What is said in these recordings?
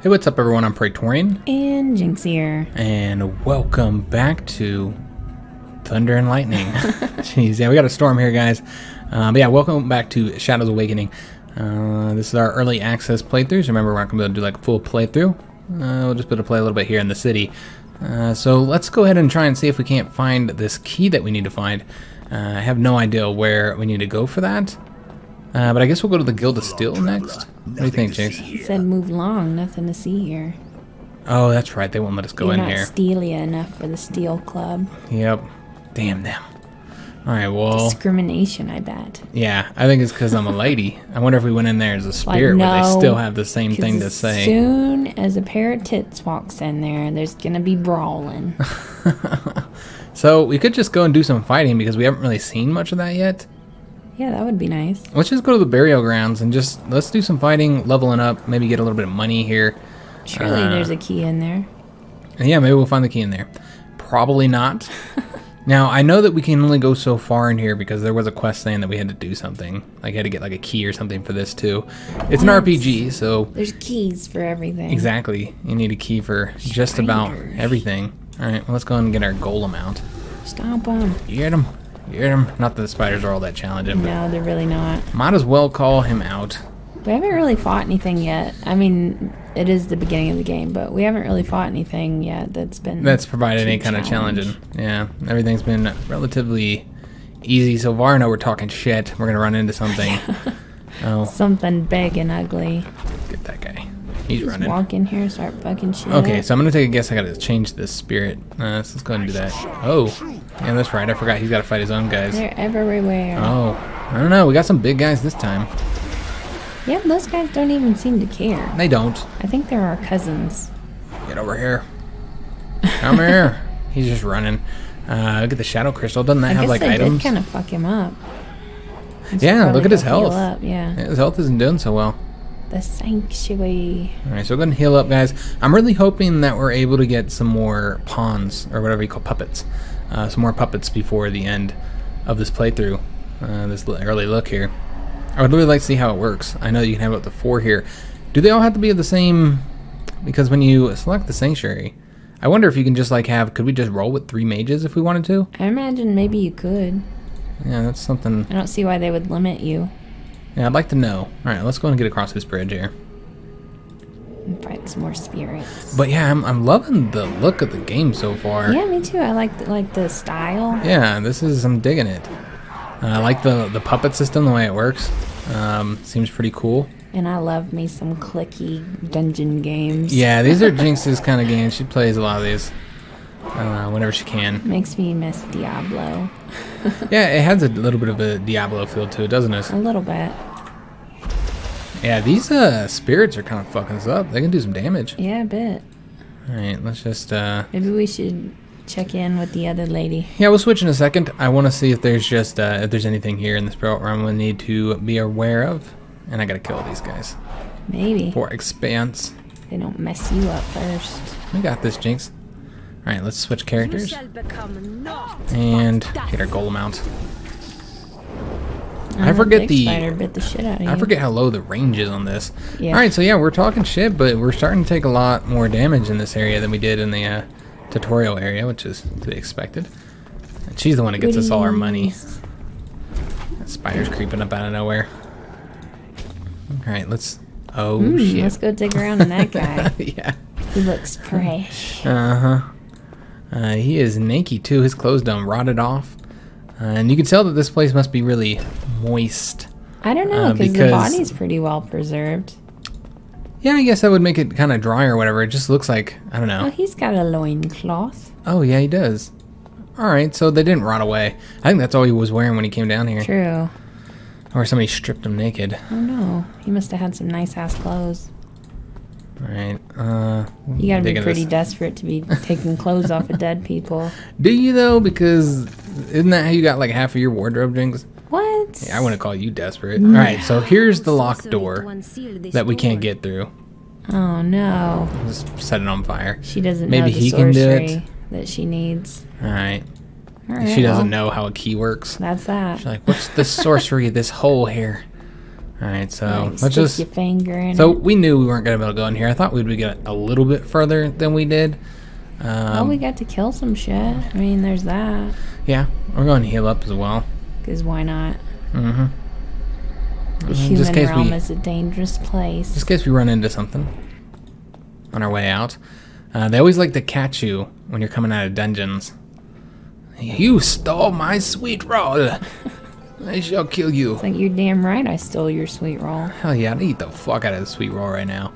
Hey, what's up, everyone? I'm Praetorian, And Jynx here. and welcome back to Thunder and Lightning. Jeez, yeah, we got a storm here, guys. Uh, but yeah, welcome back to Shadows Awakening. Uh, this is our early access playthroughs. Remember, we're not going to be able to do like a full playthrough. Uh, we'll just be able to play a little bit here in the city. Uh, so let's go ahead and try and see if we can't find this key that we need to find. Uh, I have no idea where we need to go for that. Uh, but I guess we'll go to the Guild of Steel next. What do you think, Jynx? He said move along, nothing to see here. Oh, that's right. They won't let us go You're in not here. steely enough for the Steel Club. Yep. Damn them. All right. Well, Discrimination, I bet. yeah. I think it's because I'm a lady. I wonder if we went in there as a Like, spirit, would they still have the same thing to say. as say? soon as a pair of tits walks in there, there's gonna be brawling. So we could just go and do some fighting because we haven't really seen much of that yet. Yeah, that would be nice. Let's just go to the burial grounds and just let's do some fighting, leveling up, maybe get a little bit of money here. Surely Uh, there's a key in there. Yeah, maybe we'll find the key in there. Probably not. now I know that we can only go so far in here because there was a quest saying that we had to do something. Like I had to get like a key or something for this too. It's an RPG, so There's keys for everything. Exactly. You need a key for just about everything. All right, well, let's go and get our golem out. Stomp on. Get him. Him. Not that the spiders are all that challenging, but No, they're really not. might as well call him out. We haven't really fought anything yet. I mean, it is the beginning of the game, but we haven't really fought anything yet that's been. That's provided any kind of challenging. Yeah, everything's been relatively easy so far. I know we're talking shit. We're gonna run into something. oh, Something big and ugly. get that guy. He's Just running. walk in here, and start fucking shit. Okay, so I'm gonna take a guess. I gotta change this spirit. Uh, so let's go ahead and do that. Oh, yeah, that's right. I forgot he's gotta fight his own guys. they're everywhere. Oh, I don't know. We got some big guys this time. Yeah, those guys don't even seem to care. They don't. I think they're our cousins. Get over here. Come here. He's just running. Uh, look at the shadow crystal. Doesn't that I have like they items? did kind of fuck him up. He should Yeah, look at his health. Yeah, His health isn't doing so well. The sanctuary. All right, so go going to heal up, guys. I'm really hoping that we're able to get some more pawns or whatever you call puppets, uh, some more puppets before the end of this playthrough. Uh, this early look here. I would really like to see how it works. I know you can have up to four here. Do they all have to be of the same? Because when you select the sanctuary, I wonder if you can just like have. Could we just roll with three mages if we wanted to? I imagine maybe you could. Yeah, that's something. I don't see why they would limit you Yeah, I'd like to know. All right, let's go and get across this bridge here. and fight some more spirits. But yeah, I'm, I'm loving the look of the game so far. Yeah, me too. I like the, like the style. Yeah, this is I'm digging it. Uh, I like the the puppet system, the way it works. Um, seems pretty cool. And I love me some clicky dungeon games. Yeah, these are Jynx's kind of games. She plays a lot of these uh, whenever she can. Makes me miss Diablo. Yeah, it has a little bit of a Diablo feel to it, doesn't it? A little bit. Yeah, these uh, spirits are kind of fucking us up. They can do some damage. Yeah, a bit. All right, let's just. Uh, Maybe we should check in with the other lady. yeah, we'll switch in a second. I want to see if there's just uh, if there's anything here in this where I'm gonna need to be aware of, and I gotta kill these guys Maybe. for expanse. They don't mess you up first. We got this, Jynx. All right, let's switch characters shall become naught and but get our dust. golem out. Uh, I forget the- spider bit the shit out of you. I forget how low the range is on this. Yeah. All right, so yeah, we're talking shit, but we're starting to take a lot more damage in this area than we did in the uh, tutorial area, which is to be expected. And she's the one that gets us all our money. That spider's creeping up out of nowhere. All right, let's. Oh Mm, shit! let's go dig around in that guy. yeah. he looks fresh. Uh huh. Uh, he is naked too. His clothes done rotted off, uh, and you can tell that this place must be really moist. I don't know Uh, cause the body's pretty well preserved. Yeah, I guess that would make it kind of dry or whatever. It just looks like I don't Oh, know. he's got a loincloth. Oh yeah, he does. All right, so they didn't rot away. I think that's all he was wearing when he came down here, True. or somebody stripped him naked. Oh no, he must have had some nice ass clothes. All right. Uh, You gotta be pretty this. desperate to be taking clothes off of dead people. Do you though? Because isn't that how you got like half of your wardrobe, Jynx? What? Yeah, I wouldn't call you desperate. All right, so here's the locked door that we can't get through. Oh no, Just set it on fire. she doesn't Maybe know the he can do it. sorcery that she needs. All right. All right, she doesn't know how a key works. That's that. She's like, "What's the sorcery of this hole here?" All right, so let's just. your finger in So it. we knew we weren't gonna be able to go in here. I thought we'd be get a little bit further than we did. well, Um, we got to kill some shit. I mean, there's that. yeah, we're going to heal up as well. Because why not? Mm-hmm. The just human case realm we- is a dangerous place. Just in case we run into something on our way out. Uh, they always like to catch you when you're coming out of dungeons. You stole my sweet roll. I shall kill you. It's like you're damn right. I stole your sweet roll Hell yeah, I'd eat the fuck out of the sweet roll right now.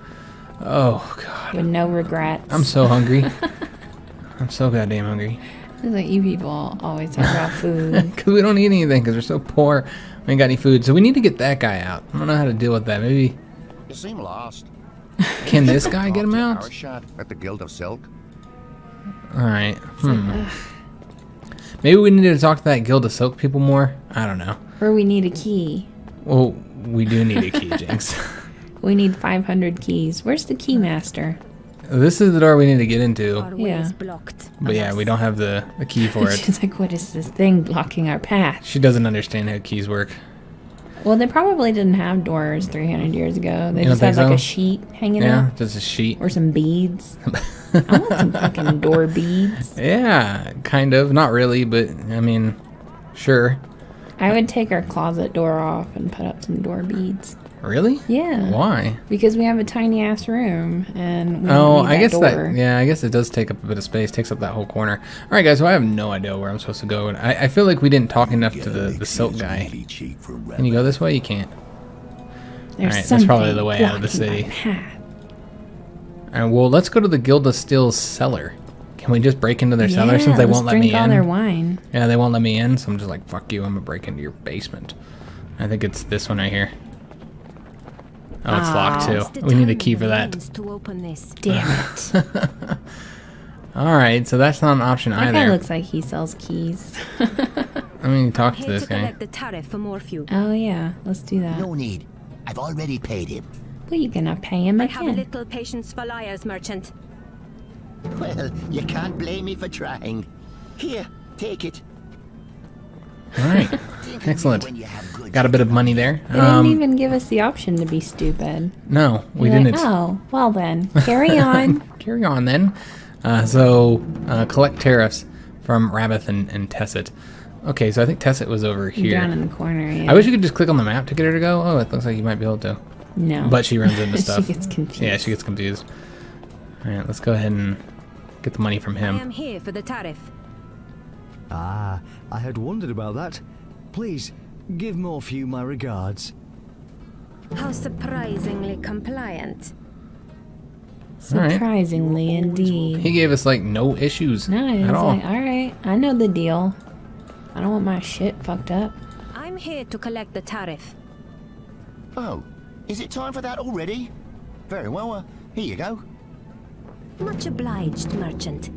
Oh god, with no regrets. I'm so hungry. I'm so goddamn hungry. It's like you people always talk about food. Because we don't eat anything because we're so poor. We ain't got any food. So we need to get that guy out. I don't know how to deal with that. Maybe You seem lost. can this guy get him Talk out? to Arashad at the Guild of Silk. All right. Hmm. Maybe we need to talk to that Guild of Silk people more. I don't know. or we need a key. Well, we do need a key, Jynx. We need 500 keys. Where's the key master? this is the door we need to get into. Our Yeah. is blocked. But yeah, we don't have the, the key for it. She's like, what is this thing blocking our path? She doesn't understand how keys work. Well, they probably didn't have doors 300 years ago. They You just had like so? a sheet hanging Yeah, just a sheet. or some beads. I want some fucking door beads. Yeah, kind of. Not really, but I mean, sure. I would take our closet door off and put up some door beads. Really? Yeah. Why? Because we have a tiny ass room and we Oh, I guess door. that. Yeah, I guess it does take up a bit of space. Takes up that whole corner. All right, guys. So I have no idea where I'm supposed to go. And I, I feel like we didn't talk enough to the the silk guy. Can you go this way? You can't. There's Alright, that's probably the way out of the city. All right. Well, let's go to the Guild of Steel's cellar. Can we just break into their cellar since they won't let me all in? their wine. Yeah, they won't let me in, so I'm just like, fuck you. I'm gonna break into your basement. I think it's this one right here. Oh, it's locked Oh. Too. We need a key for that. To open this. Damn it. All right, so that's not an option that guy either. looks like he sells keys. I mean, talk to Here this to guy. collect the tariff for Morphew. oh yeah, let's do that. No need. I've already paid him. Well, you gonna pay him I have a little patience for liars, merchant. Well, you can't blame me for trying. Here, take it. All right, Think of me excellent. when you have good Got a bit of money there. They Um, didn't even give us the option to be stupid. no, we You're like, didn't. oh, well then, carry on. Carry on then. Uh, so uh, collect tariffs from Rabith and, and Tesset. Okay, so I think Tesset was over here. Down in the corner. Yeah. I wish you could just click on the map to get her to go. Oh, it looks like you might be able to. no. But she runs into she stuff. gets confused. Yeah, she gets confused. All right, let's go ahead and get the money from him. I him. am here for the tariff. Ah, I had wondered about that. Please, give Morphew my regards. How surprisingly compliant. Alright. Surprisingly, indeed. He gave us like no issues No, he at all. like, all right, I know the deal. I don't want my shit fucked up. I'm here to collect the tariff. Oh, is it time for that already? Very well, uh, here you go. Much obliged, merchant.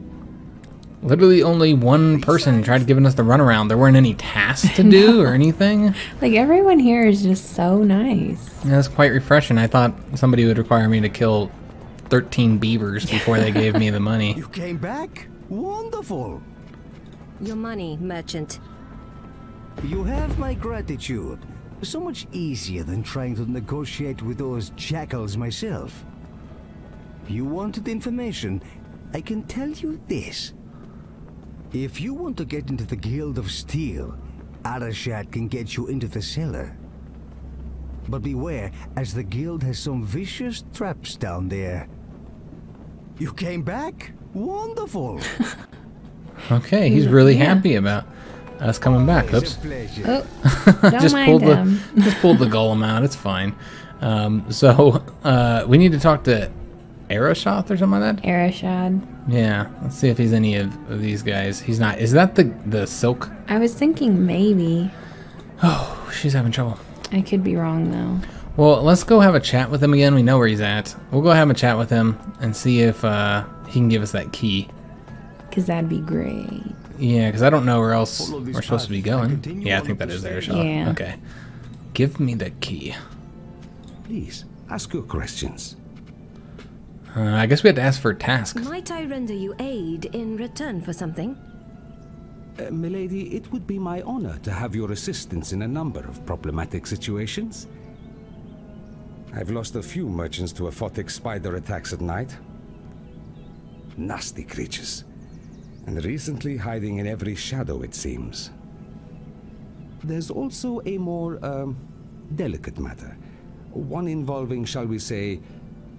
Literally, only one person tried giving us the runaround. There weren't any tasks to do or anything. Like everyone here is just so nice. That's quite refreshing. I thought somebody would require me to kill 13 beavers before they gave me the money. You came back? Wonderful! Your money, merchant. You have my gratitude. So much easier than trying to negotiate with those jackals myself. You wanted information? I can tell you this. If you want to get into the Guild of Steel, Arashad can get you into the cellar. But beware, as the guild has some vicious traps down there. You came back? Wonderful! Okay, he's really Yeah. happy about us coming back. Oops. Oh, don't just mind pulled him. the just pulled the golem out. It's fine. Um, so uh, we need to talk to Aeroshoth or something like that. Arashad. Yeah, let's see if he's any of, of these guys. He's not. Is that the the silk? I was thinking maybe. Oh, she's having trouble. I could be wrong though. Well, let's go have a chat with him again. We know where he's at. We'll go have a chat with him and see if uh, he can give us that key. Because that'd be great. Yeah, because I don't know where else we're supposed to be going. continue Yeah, I think that is that the is stairs. Aeroshoth. Yeah. Okay. Give me the key. Please, ask your questions. Uh, I guess we have to ask for tasks. Might I render you aid in return for something? Uh, milady, it would be my honor to have your assistance in a number of problematic situations. I've lost a few merchants to aphotic spider attacks at night. Nasty creatures. And recently hiding in every shadow, it seems. There's also a more, um, delicate matter. One involving, shall we say,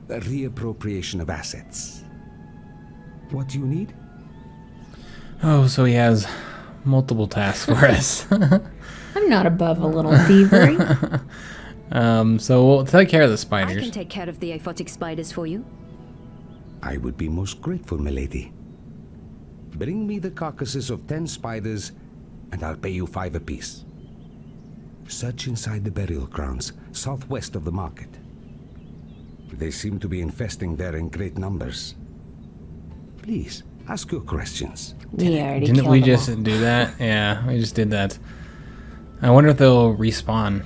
a reappropriation of assets. What do you need? Oh, so he has multiple tasks for us. I'm not above a little thievery. um, so we'll take care of the spiders. I spiders. can take care of the aphotic spiders for you. I would be most grateful, milady. Bring me the carcasses of ten spiders, and I'll pay you five apiece. Search inside the burial grounds, southwest of the market. They seem to be infesting there in great numbers. Please, ask your questions. we already Didn't we just all. do that? Yeah, we just did that. I wonder if they'll respawn.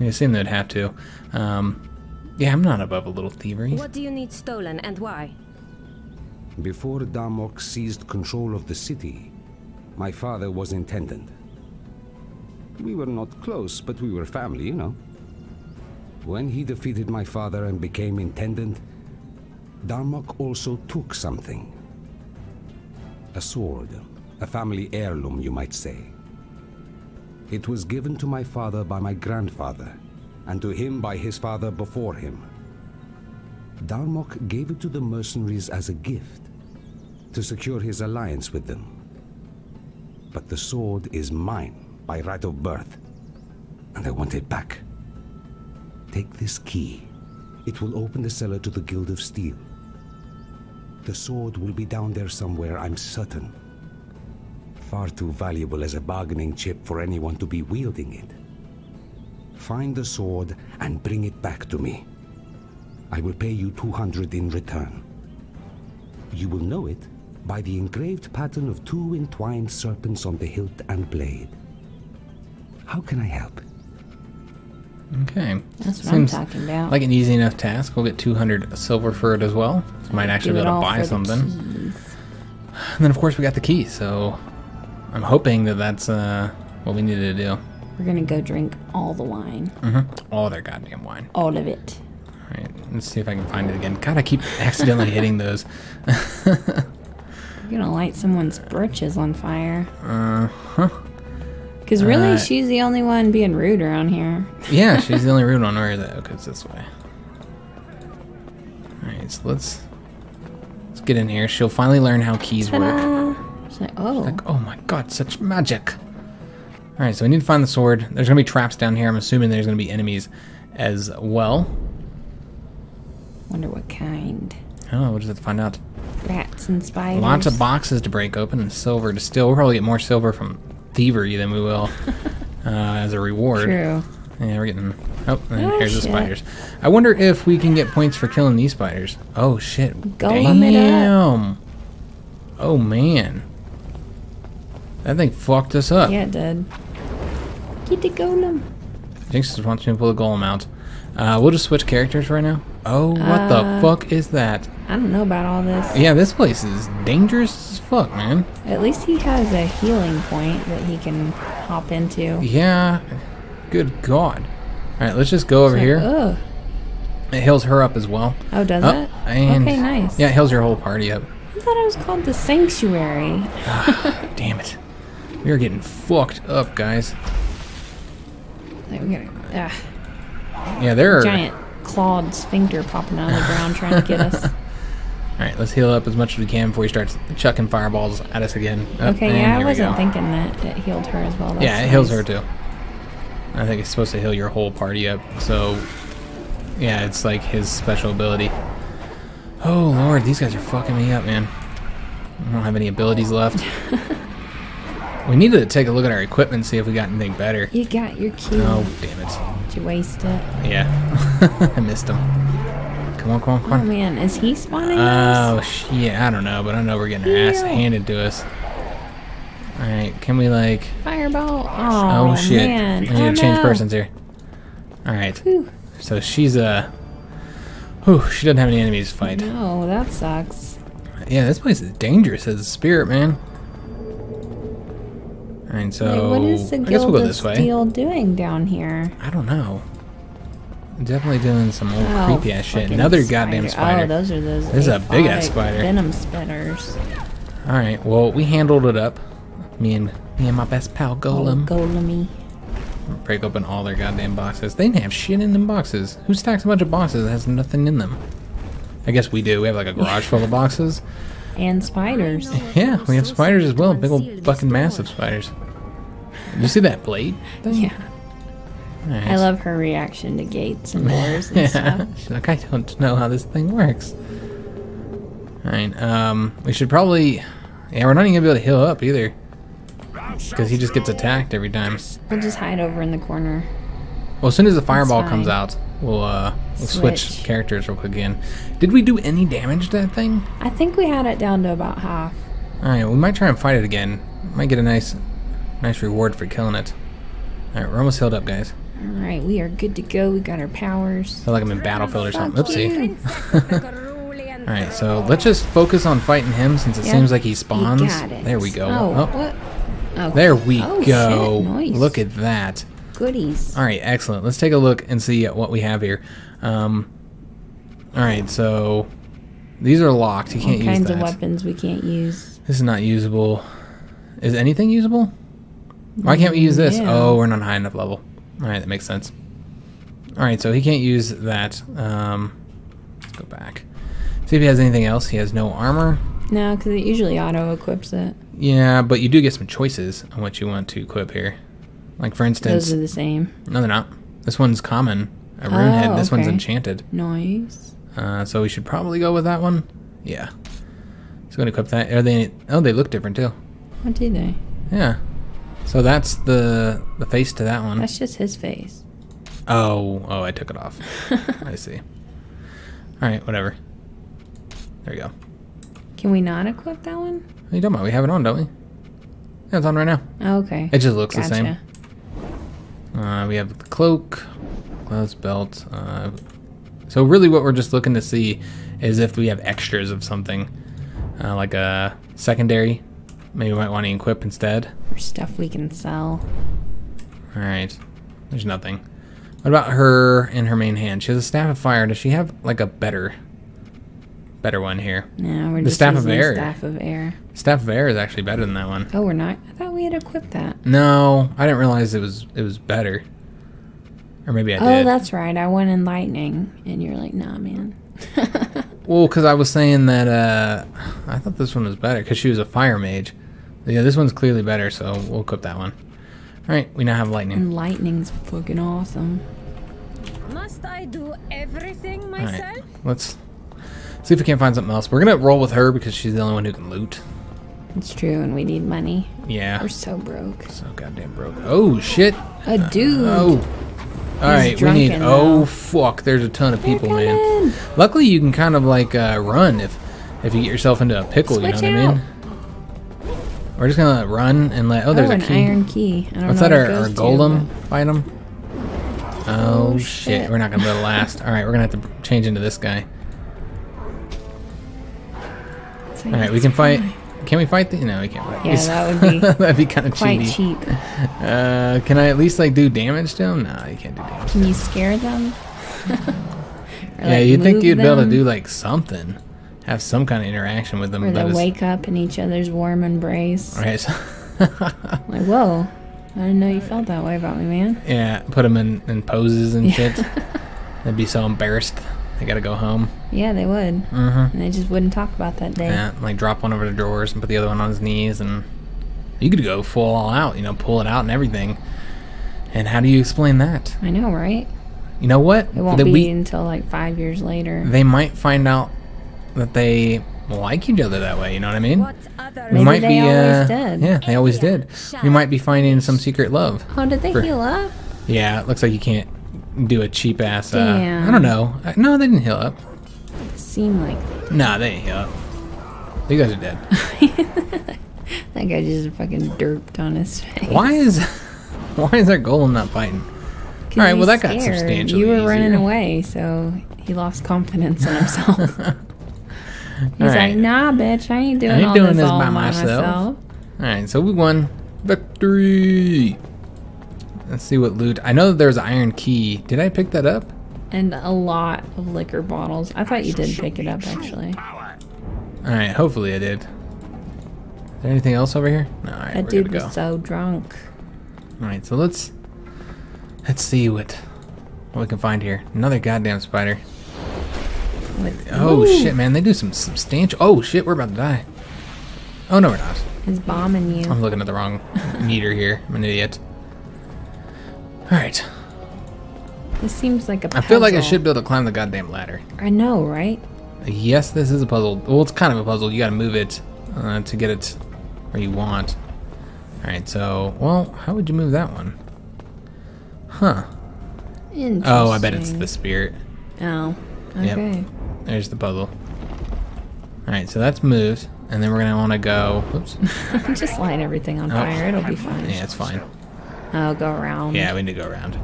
You assume they'd have to. Um, yeah, I'm not above a little thievery. What do you need stolen and why? Before Damok seized control of the city, my father was intendant. We were not close, but we were family, you know. When he defeated my father and became intendant, Darmok also took something. A sword, a family heirloom, you might say. It was given to my father by my grandfather, and to him by his father before him. Darmok gave it to the mercenaries as a gift to secure his alliance with them. But the sword is mine by right of birth, and I want it back. Take this key. It will open the cellar to the Guild of Steel. The sword will be down there somewhere, I'm certain. Far too valuable as a bargaining chip for anyone to be wielding it. Find the sword and bring it back to me. I will pay you 200 in return. You will know it by the engraved pattern of two entwined serpents on the hilt and blade. How can I help? Okay. That's what Seems I'm talking about. Like an easy enough task. We'll get 200 silver for it as well. Might actually be able to buy for the something. And then, of course, we got the key. So I'm hoping that that's uh, what we needed to do. We're gonna go drink all the wine, Mm-hmm. All their goddamn wine. all of it. All right. Let's see if I can find it again. God, I keep accidentally hitting those. You're gonna light someone's britches on fire. Uh huh. Cause really, Uh, she's the only one being rude around here. Yeah, she's the only rude one. Where is it? Okay, it's this way. Alright, so let's let's get in here. She'll finally learn how keys work. She's like, oh, Like, oh my god, such magic. Alright, so we need to find the sword. There's gonna be traps down here. I'm assuming there's gonna be enemies as well. wonder what kind. I don't know, we'll just have to find out. Rats and spiders. Lots of boxes to break open and silver to steal. We'll probably get more silver from thievery than we will uh, as a reward. True. Yeah, we're getting. Oh, and Oh, here's the spiders. I wonder if we can get points for killing these spiders. Oh shit! Golem. Damn. Oh man. That thing fucked us up. Yeah, it did. Get the golem. Jynx just wants me to pull the golem out. Uh, we'll just switch characters right now. Oh, what Uh, the fuck is that? I don't know about all this. Yeah, this place is dangerous as fuck, man. At least he has a healing point that he can hop into. Yeah. Good God. All right, let's just go over Like, here. Ugh. It heals her up as well. Oh, does Oh, it? and okay, nice. Yeah, it heals your whole party up. I thought it was called the Sanctuary. Damn it. We are getting fucked up, guys. Like, we got a ah, Yeah, there are. giant clawed sphincter popping out of the ground trying to get us. Alright, let's heal up as much as we can before he starts chucking fireballs at us again. Oh, Okay, yeah, I wasn't thinking that it healed her as well. Yeah, That's it heals her too. I think it's supposed to heal your whole party up. So, yeah, it's like his special ability. Oh lord, these guys are fucking me up, man. I don't have any abilities left. we need to take a look at our equipment and see if we got anything better. You got your key. Oh, damn it. Did you waste it? Yeah. I missed him. Come on, come on, come on. Oh man, is he spawning us? Oh, shit. I don't know, but I know we're getting our ass Ew. handed to us. Alright, can we, like. Fireball. Oh, Oh, shit. man. We need oh, to change no. persons here. Alright. So she's, uh. Whew, she doesn't have any enemies to fight. No, that sucks. Yeah, this place is dangerous as a spirit, man. Alright, so. Like, what is the I guess Guild we'll go of this way. Steel doing down here? I don't know. definitely doing some old Oh, creepy ass shit. Another goddamn spider. Oh, those are those. This is a big ass spider. Venom spitters. All right. Well, we handled it up. Me and me and my best pal Golem. Oh, Golem. golemy. break open all their goddamn boxes. They didn't have shit in them boxes. Who stacks a bunch of boxes that has nothing in them? I guess we do. We have like a garage full of boxes. And spiders. Yeah, we have spiders as well. Big old fucking massive spiders. You see that blade? Thing? Yeah. Alright. I love her reaction to gates and doors and Yeah. stuff. She's like, I don't know how this thing works. Alright, um, we should probably. Yeah, we're not even gonna be able to heal up either. Because he just gets attacked every time. We'll just hide over in the corner. Well, as soon as the fireball comes out, we'll uh we'll switch. Switch. characters real quick again. Did we do any damage to that thing? I think we had it down to about half. All right, we might try and fight it again. Might get a nice, nice reward for killing it. All right, we're almost healed up, guys. All right, we are good to go. We got our powers. feel like I'm in Battlefield or something. Oopsie. All right, so let's just focus on fighting him since it Yeah, seems like he you spawns. got it. There we go. Oh, Oh, what? Oh, there we oh, go. Shit, nice. Look at that. goodies. All right, excellent. Let's take a look and see what we have here. Um, all right, so these are locked. You can't use kinds that. of weapons we can't use. This is not usable. Is anything usable? Why can't we use this? Yeah. Oh, we're not high enough level. All right, that makes sense. All right, so he can't use that. Um, let's go back. See if he has anything else. He has no armor. No, because it usually auto equips it. Yeah, but you do get some choices on what you want to equip here. Like for instance, Those are the same. no, they're not. This one's common, a rune head. Oh, This one's enchanted. Nice. Uh, so we should probably go with that one. Yeah. So gonna equip that. Are they? Oh, they look different too. What do they? Yeah. So that's the the face to that one. That's just his face. Oh, oh, I took it off. I see. All right, whatever. There you go. Can we not equip that one? What are you talking about? We have it on, don't we? Yeah, it's on right now. Oh, okay. It just looks the same. Uh, we have the cloak, gloves, belt. Uh, so really, what we're just looking to see is if we have extras of something, uh, like a secondary. Maybe we might want to equip instead. Or stuff we can sell. All right. There's nothing. What about her in her main hand? She has a staff of fire. Does she have like a better, better one here? No, we're just The just staff of air. Staff of air. Staff of air is actually better than that one. Oh, we're not. I thought we had equipped that. No, I didn't realize it was it was better. Or maybe I oh, did. Oh, that's right. I went in lightning, and you're like, nah, man. Well, because I was saying that uh, I thought this one was better because she was a fire mage. Yeah, this one's clearly better, so we'll equip that one. All right, we now have lightning. and lightning's fucking awesome. Must I do everything myself? right, let's see if we can't find something else. We're gonna roll with her because she's the only one who can loot. It's true, and we need money. Yeah, We're so broke. so goddamn broke. Oh shit! A dude. Oh. All right, we need. drunken, Oh fuck! There's a ton of people, man. Luckily, you can kind of like uh, run if if you get yourself into a pickle. Switch you know what I mean? We're just gonna run and let. Oh, there's oh, a an key. iron key. I don't What's know that? Our, it our goes to, golem but- fight. Oh, Oh, shit. shit. We're not gonna be able to last. All right, we're gonna have to change into this guy. All we can fight. Can we fight the? No, we can't fight. Yeah, these. that would be That'd be kind of Quite cheaty. cheap. Uh, can I at least like do damage to him? No, you can't do damage. Can you scare them? Yeah, like, you'd think you'd be able to do like something, have some kind of interaction with them. Or they is- wake up in each other's warm embrace. Right, so Like, whoa, I didn't know you felt that way about me, man. yeah, put them in, in poses and shit. They'd be so embarrassed. They gotta go home. Yeah, they would. Mm-hmm. And they just wouldn't talk about that day. Yeah, like drop one over the drawers and put the other one on his knees, and you could go full all out. You know, pull it out and everything. And how do you explain that? I know, right? You know what? It won't That be we- until like five years later. they might find out that they like each other that way. You know what I mean? We Maybe might they be. always uh, did. Yeah, they always did. We might be finding some secret love. Oh, did they For- heal up? Yeah, it looks like you can't do a cheap ass. Uh, I don't know. Uh, No, they didn't heal up. Seemed like Nah, they didn't heal up. You guys are dead. that guy just fucking derped on his face. Why is why is our golem not fighting? 'Cause All right, well, he's that got scared. substantially You were running away, so he lost confidence in himself. He's All right. like, nah, bitch, I ain't doing ain't all doing this, this all by myself." myself. All right, so we won. Victory. Let's see what loot. I know that there's an iron key. Did I pick that up? And a lot of liquor bottles. I thought you did pick it up actually. Alright, hopefully I did. Is there anything else over here? No, alright, That we're dude was go. so drunk. Alright, so let's let's see what what we can find here. Another goddamn spider. With Oh Ooh, shit, man, they do some substantial. Oh shit, we're about to die. Oh no, we're not. He's bombing you. I'm looking at the wrong meter here. I'm an idiot. All right, This seems like a I feel like I should be able to climb the goddamn ladder. I know, right? Yes, this is a puzzle. Well, it's kind of a puzzle. You got to move it uh, to get it where you want. All right, so well, how would you move that one? Huh? Interesting. Oh, I bet it's the spirit. Oh. Yep. There's the puzzle. All right, so that's moved, and then we're gonna want to go. Oops. Just light everything on oh. fire. It'll be fine. Oh. Yeah, it's fine. I'll go around. Yeah, we need to go around.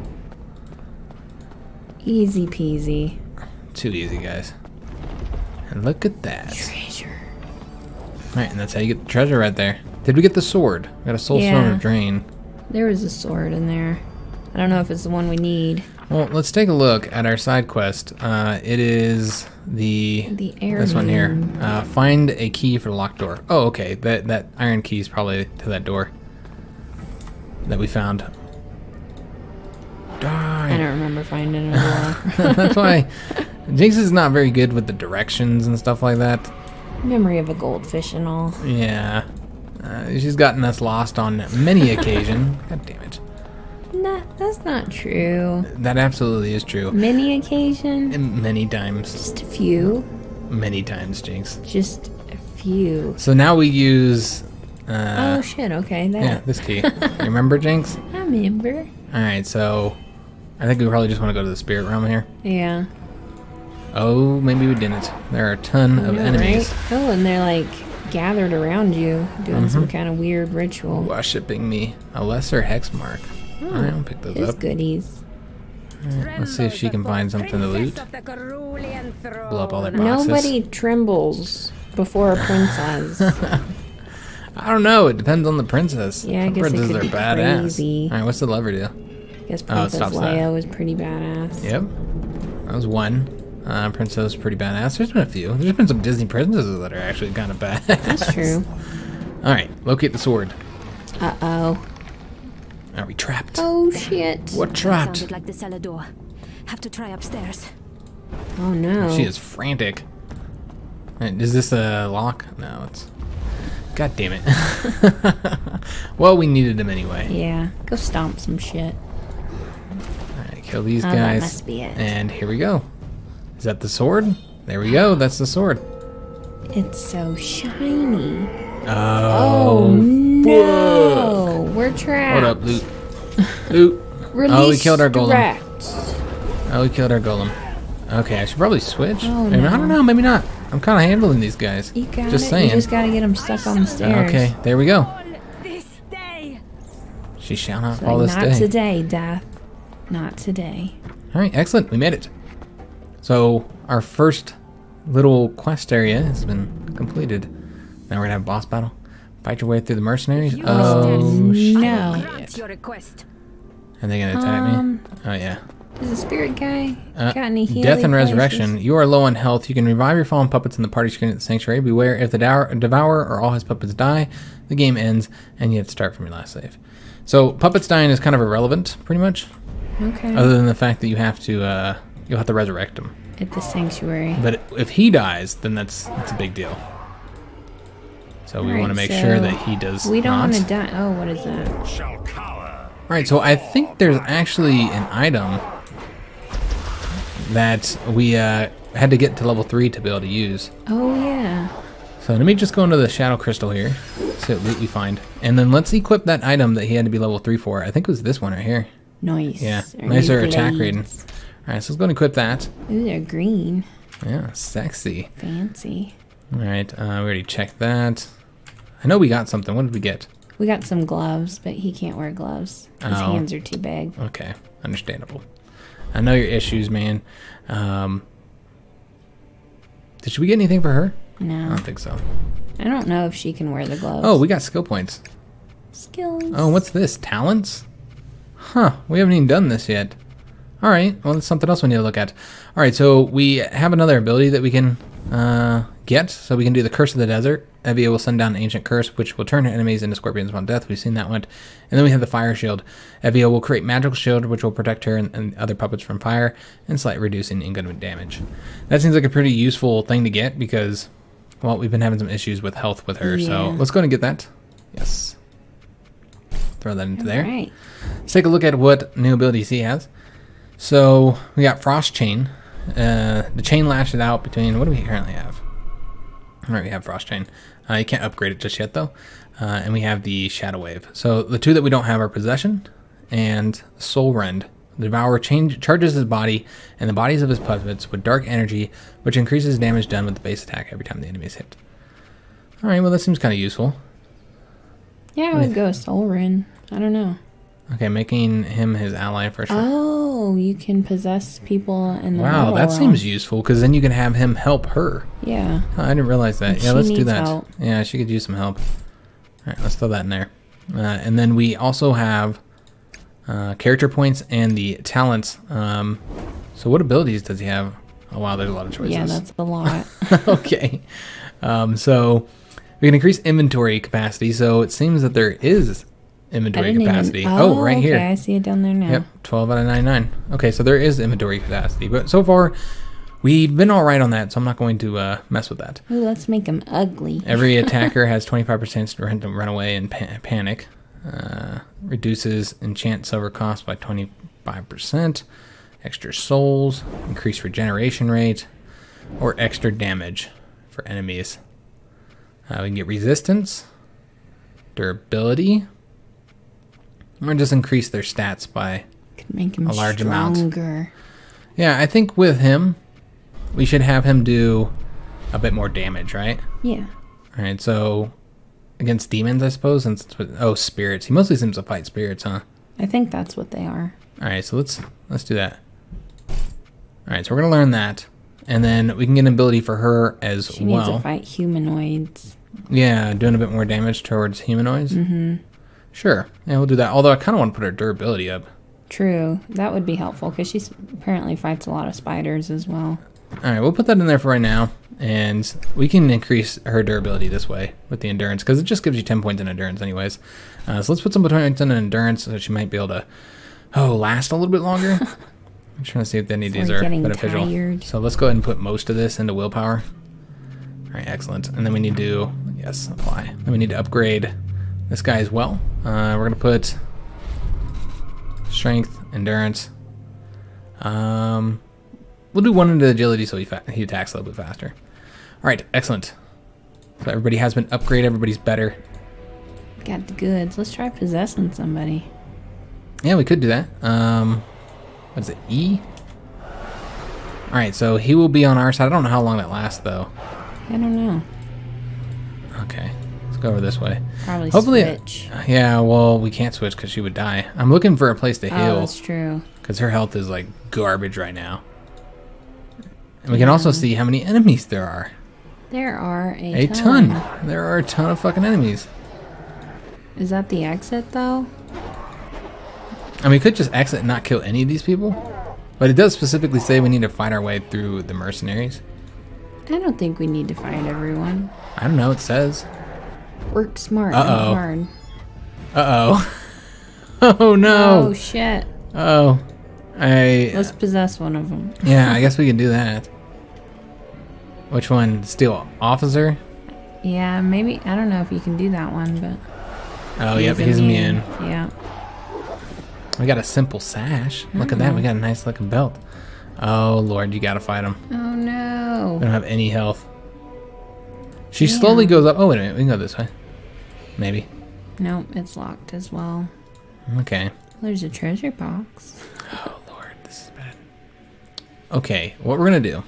Easy peasy. Too easy, guys. And look at that. Treasure. Right, and that's how you get the treasure right there. Did we get the sword? We got a soul stone Yeah. of drain. There was a sword in there. I don't know if it's the one we need. Well, let's take a look at our side quest. Uh, it is the The this one here. Uh, find a key for the locked door. Oh, okay. That that iron key is probably to that door that we found. I don't remember finding it. That's why Jynx is not very good with the directions and stuff like that. Memory of a goldfish and all. Yeah. Uh, she's gotten us lost on many occasion. God damn it. Nah, that's not true. That absolutely is true. Many occasion? And Many times. Just a few. Many times, Jynx. Just a few. So now we use. Uh, oh shit, okay, that. yeah, this key. You remember, Jynx? I remember. Alright, so. I think we probably just want to go to the spirit realm here. Yeah. Oh, maybe we didn't. There are a ton of Yeah, enemies right? Oh, and they're like gathered around you doing Mm-hmm. some kind of weird ritual. worshipping me. A lesser hex mark. Alright, I'll pick those up. goodies. Let's see if she can find something to loot. Blow up all their boxes. Nobody trembles before a princess. I don't know. It depends on the princess. Yeah, I Some guess it princesses could are be badass. crazy. Alright, what's the lever do? I guess Oh, it Princess that. Leia was pretty badass. Yep. That was one. Uh, princess pretty badass. There's been a few. There's been some Disney princesses that are actually kind of bad. That's true. All right, locate the sword. Uh oh. Are we trapped? Oh shit. What trapped? Sounded like the cellar door. Have to try upstairs. Oh no. She is frantic. Is this a lock? No, it's. God damn it. well, we needed them anyway. Yeah. Go stomp some shit. All right, kill these Oh, that guys. must be it. And here we go. Is that the sword? There we go. That's the sword. It's so shiny. Oh, Oh, no. We're trapped. hold up, loot. Loot. Release Oh, we killed our golem. direct. Oh, we killed our golem. Okay, I should probably switch. Oh, Maybe- I don't know. Maybe not. I'm kind of handling these guys. You got Just it. saying. You just gotta get them stuck on the stairs. Okay, there we go. This day. She shall not Like, fall this not day. today, Death. Not today. All right, excellent. We made it. So our first little quest area has been completed. Now we're gonna have a boss battle. Fight your way through the mercenaries. Oh understand. no. Grant your request. Are they gonna attack Um, me? Oh yeah. Is the spirit guy Uh, got any healing death and places? resurrection. You are low on health. You can revive your fallen puppets in the party screen at the sanctuary. Beware if the devourer or all his puppets die, the game ends and you have to start from your last save. So puppets dying is kind of irrelevant, pretty much, Okay. other than the fact that you have to uh, you'll have to resurrect him. At the sanctuary. But if he dies, then that's that's a big deal. So we Alright, want to make sure that he does We don't want to die. Oh, what is that? Alright, so I think there's actually an item that we uh, had to get to level 3 to be able to use. Oh, yeah. So let me just go into the Shadow Crystal here, see what loot we find. And then let's equip that item that he had to be level 3 for. I think it was this one right here. Nice. Yeah, Our nicer attack rating. Alright, so let's go and equip that. Ooh, they're green. Yeah, sexy. Fancy. Alright, uh, we already checked that. I know we got something. What did we get? We got some gloves, but he can't wear gloves. His Oh. hands are too big. Okay, understandable. I know your issues, man. Um, did we get anything for her? No. I don't think so. I don't know if she can wear the gloves. Oh, we got skill points. skills. Oh, what's this? Talents? Huh, we haven't even done this yet. All right. Well, that's something else we need to look at. All right. So we have another ability that we can uh, get. So we can do the Curse of the Desert. Evia will send down an ancient curse, which will turn her enemies into scorpions upon death. We've seen that one. And then we have the Fire Shield. Evia will create magical shield, which will protect her and, and other puppets from fire, and slight reducing incoming damage. That seems like a pretty useful thing to get because, well, we've been having some issues with health with her. So let's go and get that. Yes. Throw that into there. All right. Let's take a look at what new abilities he has. So we got Frost Chain. Uh, the chain lashes out between. What do we currently have? All right, we have Frost Chain. Uh, you can't upgrade it just yet though. Uh, and we have the Shadow Wave. So the two that we don't have are Possession and Soul Rend. The Devourer change, charges his body and the bodies of his puppets with dark energy, which increases damage done with the base attack every time the enemy is hit. All right, well that seems kind of useful. Yeah, I would go Soul Rend. I don't know. Okay, making him his ally for sure. Oh, you can possess people in the Wow, that seems useful because then you can have him help her. Yeah. Oh, I didn't realize that. And Yeah, let's do that. help. Yeah, she could use some help. All right, let's throw that in there. Uh, and then we also have uh, character points and the talents. Um, so, what abilities does he have? Oh, wow, there's a lot of choices. Yeah, that's a lot. okay. Um, so, we can increase inventory capacity. So, it seems that there is inventory capacity. even. oh, right okay, here. I see it down there now. Yep, 12 out of 99. Okay, so there is inventory capacity, but so far we've been all right on that, so I'm not going to uh, mess with that. Ooh, let's make them ugly. Every attacker has 25% to run, to run away and pa- panic. Uh, reduces enchant silver cost by 25%. Extra souls, increased regeneration rate, or extra damage for enemies. Uh, we can get resistance, durability, or just increase their stats by Could make him a large amount. Yeah, I think with him, we should have him do a bit more damage, right? Yeah. All right, so against demons, I suppose. Since oh, spirits, he mostly seems to fight spirits, huh? I think that's what they are. All right, so let's let's do that. All right, so we're gonna learn that, and then we can get an ability for her as She needs well. to fight humanoids. Yeah, doing a bit more damage towards humanoids. Mm-hmm. Sure, yeah, we'll do that. Although I kind of want to put her durability up. True. That would be helpful because she apparently fights a lot of spiders as well. All right, we'll put that in there for right now, and we can increase her durability this way with the endurance because it just gives you 10 points in endurance, anyways. Uh, so let's put some points in endurance so she might be able to, oh, last a little bit longer. I'm trying to see if any of these are beneficial. tired. So let's go ahead and put most of this into willpower. All right, excellent. And then we need to, yes, apply. Then we need to upgrade this guy as well. Uh, we're gonna put strength, endurance. Um, we'll do one into agility so he fa- he attacks a little bit faster. All right, excellent. So everybody has been upgraded. Everybody's better. Got the goods. Let's try possessing somebody. Yeah, we could do that. Um, what is it? E. All right, so he will be on our side. I don't know how long that lasts though. I don't know. Okay, let's go over this way. Probably Hopefully, switch. yeah. Well, we can't switch because she would die. I'm looking for a place to Oh, heal that's true. because her health is like garbage right now. And we can also see how many enemies there are. There are a, A ton. There are a ton of fucking enemies. Is that the exit though? I mean, we could just exit and not kill any of these people, but it does specifically say we need to fight our way through the mercenaries. I don't think we need to fight everyone. I don't know. It says. Work smart, Uh-oh. not hard. Uh oh. oh no. Oh shit. Oh. I. Let's possess one of them. Yeah, I guess we can do that. Which one? Steel officer? Yeah, maybe. I don't know if you can do that one, but. Oh, yep, he's immune. Yeah. We got a simple sash. Look at that. We got a nice looking belt. Oh, Lord, you gotta fight him. Oh We no. don't have any health. She slowly goes up. Oh, wait a minute. We can go this way. Maybe. Nope, it's locked as well. Okay. There's a treasure box. Oh, Lord, this is bad. Okay, what we're gonna do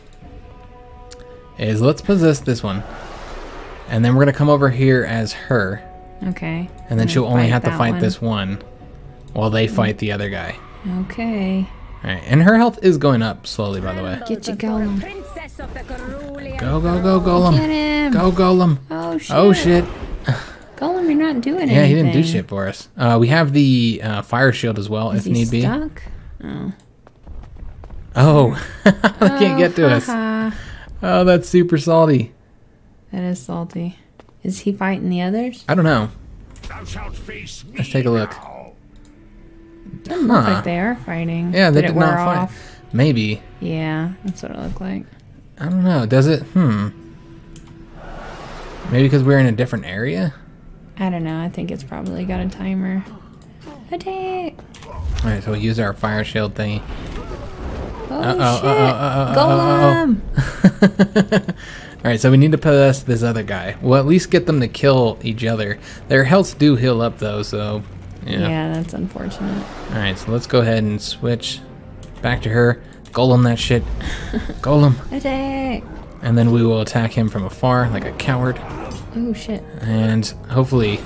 is let's possess this one. And then we're gonna come over here as her. Okay. And then she'll only have to fight one. this one while they mm. fight the other guy. Okay. Alright, and her health is going up slowly, by the way. Get you going. Princess of the Carulian. Go, go, go, Golem. Get him. Go, Golem. Oh shit. Oh, shit. Golem, you're not doing anything. Yeah, he didn't do shit for us. Uh, we have the uh, fire shield as well, Is if he need be. stuck? Oh. Oh, they can't get to us. Oh, that's super salty. That is salty. Is he fighting the others? I don't know. Thou shalt face me Let's take a look. now. Doesn't look like they are fighting. Yeah, they did, did, it not fight. off? Maybe. Yeah, that's what it looked like. I don't know. Does it? Hmm. Maybe because we're in a different area? I don't know. I think it's probably got a timer. Attack! Alright, so we'll use our fire shield thingy. Oh Uh-oh, shit! uh-oh, uh-oh, Golem! Alright, so we need to possess this other guy. We'll at least get them to kill each other. Their healths do heal up, though, so... Yeah. Yeah. that's unfortunate. Alright, so let's go ahead and switch back to her. Golem that shit. Golem. Attack! And then we will attack him from afar like a coward. Oh shit! And hopefully...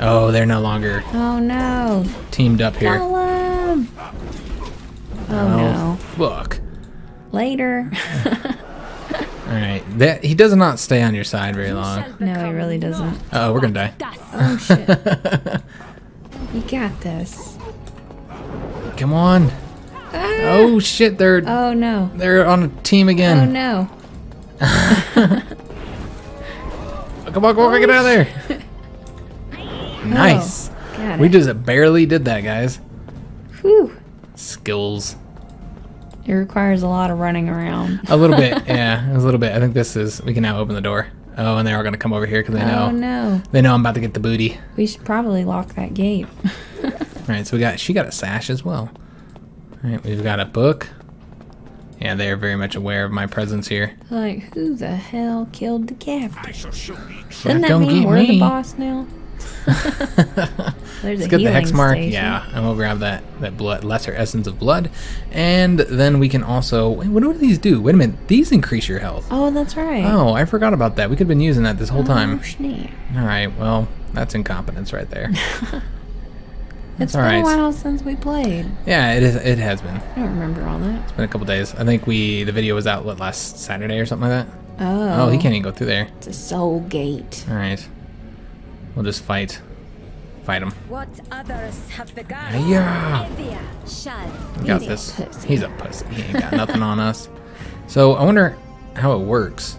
Oh, they're no longer Oh no! teamed up here. Golem! Oh, oh no! Fuck. Later. Alright, that he does not stay on your side very long. no, he really doesn't. Oh, we're gonna die. Oh shit! you got this. Come on. Oh shit, they're Oh no! they're on a team again. Oh no! Come on, come on, get out of there. Oh, nice. Got We just barely did that, guys. Whew. Skills. It requires a lot of running around. A little bit, yeah, a little bit. I think this is. We can now open the door. Oh, and they're all gonna come over here because they know Oh no! they know I'm about to get the booty. We should probably lock that gate. All right, so we got she got a sash as well. All right, we've got a book. Yeah, they are very much aware of my presence here. like, who the hell killed the captain? I shall show thee truth. Doesn't that don't mean get we're me. the boss now? There's a Let's get the hex mark. station. Yeah, and we'll grab that that blood, lesser essence of blood, and then we can also. Wait, what do these do? Wait a minute, these increase your health. Oh, that's right. Oh, I forgot about that. We could have been using that this whole oh, time. Oh. All right, well, that's incompetence right there. It's all been right. a while since we played. yeah, it is. It has been. I don't remember all that. It's been a couple days. I think we the video was out what, last Saturday or something like that. Oh, Oh, he can't even go through there. It's a soul gate. All right, we'll just fight, fight him. What others have begun? Yeah. Evia We got this. pussy. He's a pussy. He ain't got nothing on us. So I wonder how it works.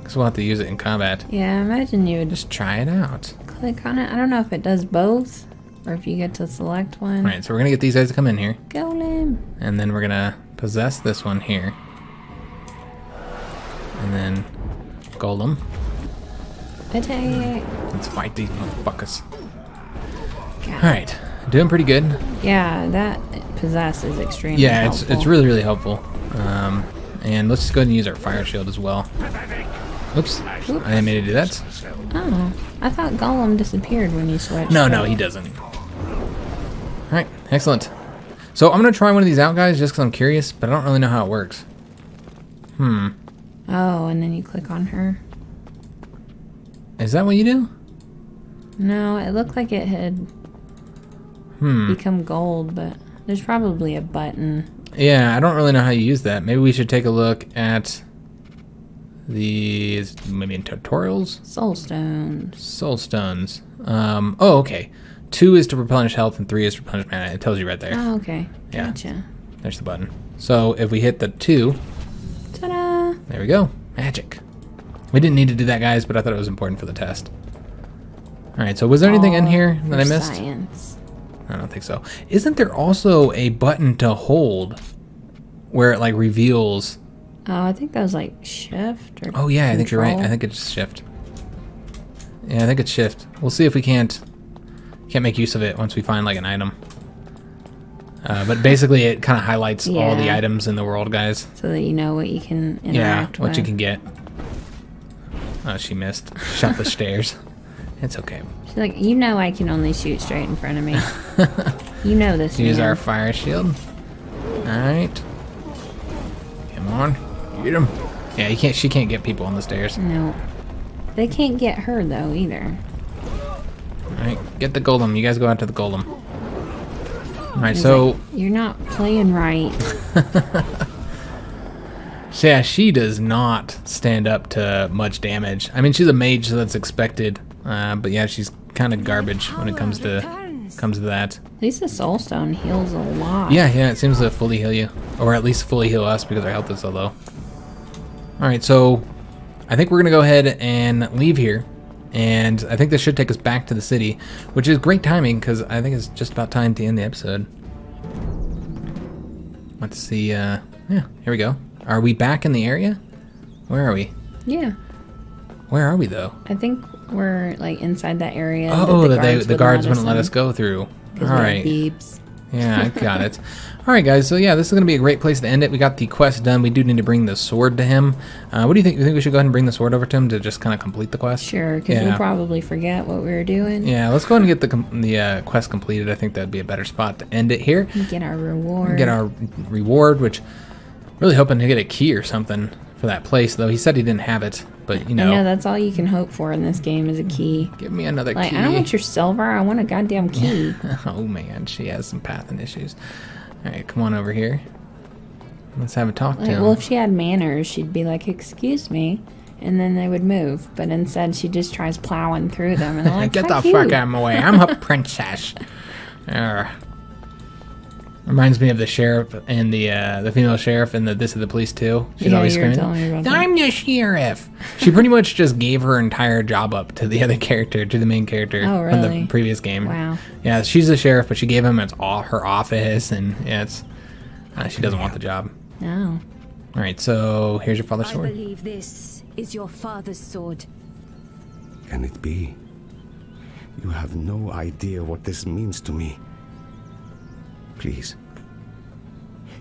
Because we'll have to use it in combat. Yeah, I imagine you would just Just try it out. click on it. I don't know if it does both or if you get to select one. Alright, so we're going to get these guys to come in here. Golem. And then we're going to possess this one here. And then Golem. Attack. Let's fight these motherfuckers. Alright, doing pretty good. Yeah, that possess is extremely Yeah, it's, helpful. it's really, really helpful. Um, and let's just go ahead and use our fire shield as well. Oops, I didn't mean to do that. Oh, I thought Golem disappeared when you switched. No, no, he doesn't. Alright, excellent. So I'm going to try one of these out, guys, just because I'm curious, but I don't really know how it works. Hmm. Oh, and then you click on her. Is that what you do? No, it looked like it had Hmm. become gold, but there's probably a button. Yeah, I don't really know how you use that. Maybe we should take a look at these, maybe in tutorials? Soul stones. Soul stones. Um, oh, okay. Two is to replenish health and three is to replenish mana. It tells you right there. Oh, okay. Yeah. Gotcha. There's the button. So if we hit the two, Ta-da! there we go. Magic. We didn't need to do that, guys, but I thought it was important for the test. All right, so was there anything in here that I missed? Science. I don't think so. Isn't there also a button to hold where it like reveals? Oh, I think that was like shift or. Oh yeah, I think you're right. I think it's shift. Yeah, I think it's shift. We'll see if we can't can't make use of it once we find like an item. Uh, but basically, it kind of highlights all the items in the world, guys. so that you know what you can Yeah, what with. you can get. Oh, she missed. Shot the stairs. It's okay. She's like, you know, I can only shoot straight in front of me. you know this. Use man. our fire shield. Alright. Come on. Get him. Yeah, you can't she can't get people on the stairs. No. They can't get her though either. Alright, get the golem. You guys go out to the golem. Alright, so like, you're not playing right. so yeah, she does not stand up to much damage. I mean she's a mage, so that's expected. Uh, but yeah, she's kind of garbage when it comes to comes to that. At least the soul stone heals a lot. Yeah, yeah, it seems to fully heal you, or at least fully heal us because our health is so low. All right, so I think we're gonna go ahead and leave here, and I think this should take us back to the city, which is great timing because I think it's just about time to end the episode. Let's see. Uh, yeah, here we go. Are we back in the area? Where are we? Yeah. Where are we though? I think we're like inside that area. Oh, that they, the wouldn't guards let wouldn't let in us go through. All right. Beeps. Yeah, I got it. All right, guys. So yeah, this is gonna be a great place to end it. We got the quest done. We do need to bring the sword to him. Uh, what do you think? You think we should go ahead and bring the sword over to him to just kind of complete the quest? Sure, because Yeah. we'll probably forget what we were doing. Yeah, let's go ahead and get the the uh, quest completed. I think that'd be a better spot to end it here. Get our reward. Get our reward, which really hoping to get a key or something for that place. Though he said he didn't have it, but you I know know, that's all you can hope for in this game is a key. give me another Like key. I don't want your silver. I want a goddamn key. oh man, she has some pathing issues. All right, come on over here. Let's have a talk to Like, him. well, if she had manners, she'd be like, "Excuse me," and then they would move. But instead, she just tries plowing through them, and they're like, Get the "Fuck fuck out of my way. I'm a princess. Arr. Reminds me of the sheriff and the uh, the female sheriff and the this is the police too. She's Yeah, always screaming, telling me that. "I'm the sheriff." she pretty much just gave her entire job up to the other character, to the main character Oh, from the previous game. Wow. Yeah, she's the sheriff, but she gave him its all her office, and yeah, it's uh, she doesn't want the job. No. All right, so here's your father's sword. I believe this is your father's sword. Can it be? You have no idea what this means to me. Please.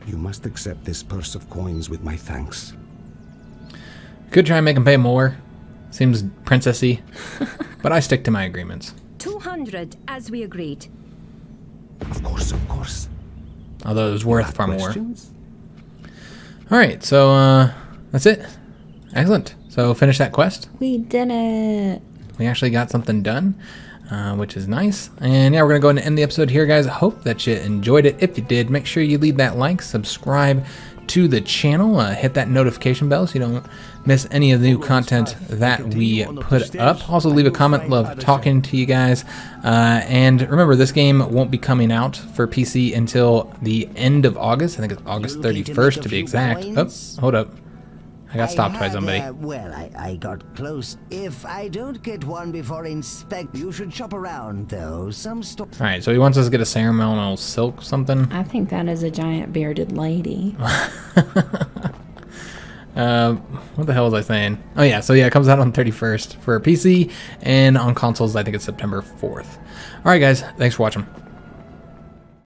You must accept this purse of coins with my thanks. Could try and make him pay more. Seems princessy, but I stick to my agreements. 200, as we agreed. Of course, of course. Although it was worth Have far more. All right, so uh, that's it. Excellent. So finish that quest. We did it. We actually got something done, uh, which is nice. And yeah, we're gonna go ahead and end the episode here, guys. Hope that you enjoyed it. If you did, make sure you leave that like, subscribe to the channel, uh, hit that notification bell so you don't miss any of the new content that we put up. Also, leave a comment. Love talking to you guys. Uh, and remember, this game won't be coming out for PC until the end of August. I think it's August You looking to 31st to be exact. Oh, hold up. I got stopped by had, somebody. uh, well, I, I got close. If I don't get one before inspect, you should shop around, though. Some store. All right, so he wants us to get a ceremonial silk something. I think that is a giant bearded lady. Uh, what the hell was I saying? Oh yeah, so yeah, it comes out on 31st for PC, and on consoles I think it's September 4th. All right, guys, thanks for watching.